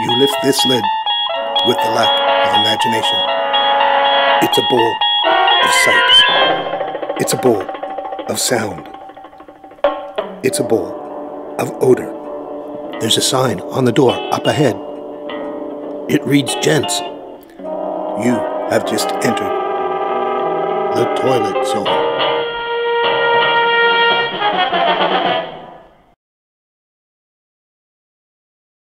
You lift this lid with the lack of imagination. It's a bowl of sights. It's a bowl of sound. It's a bowl of odor. There's a sign on the door up ahead. It reads Gents. You have just entered the toilet zone.